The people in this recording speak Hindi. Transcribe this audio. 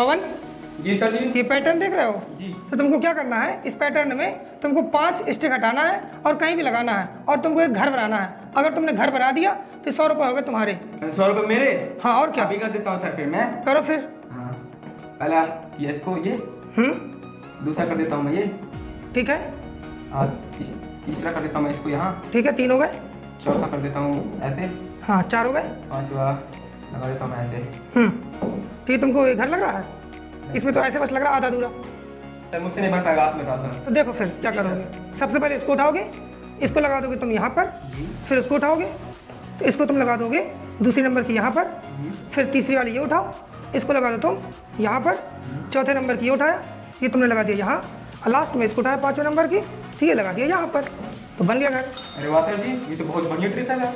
पवन? जी सर जी। ये पैटर्न देख रहे हो? जी। तो तुमको क्या करना है? इस पैटर्न में तुमको पाँच स्टिक हटाना है और कहीं भी लगाना है और तुमको एक घर बनाना है। अगर तुमने घर बना दिया तो सौ रुपये हो गए तुम्हारे। सौ रुपये मेरे? हाँ और क्या? अभी कर देता हूँ सर फिर मैं। करो फिर। हाँ। पहला ये इसको ये। हम्म। दूसरा कर देता हूँ मैं ये। ठीक है। तीस, तीसरा कर देता हूँ मैं इसको यहाँ। ठीक है तीन हो गए। चौथा कर देता हूँ ऐसे। हाँ चार हो गए। पांचवा लगा देता हूँ मैं ऐसे। हम्म। तो ये तुमको घर लग रहा है? इसमें तो ऐसे बस लग रहा है आधा अधूरा। सर मुझसे नहीं बन पाएगा आप बताओ सर। तो देखो फिर क्या करोगे? सबसे पहले इसको उठाओगे इसको लगा दोगे तुम यहाँ पर फिर उसको उठाओगे तो इसको तुम लगा दोगे दूसरी नंबर की यहाँ पर फिर तीसरी वाली ये उठाओ इसको लगा दो तुम यहाँ पर चौथे नंबर की ये उठाया ये तुमने लगा दिया यहाँ और लास्ट में इसको उठाया पाँचवें नंबर की तो ये लगा दिया यहाँ पर तो बन गया घर। अरे वाह सर जी ये तो बहुत बढ़िया ट्रिक है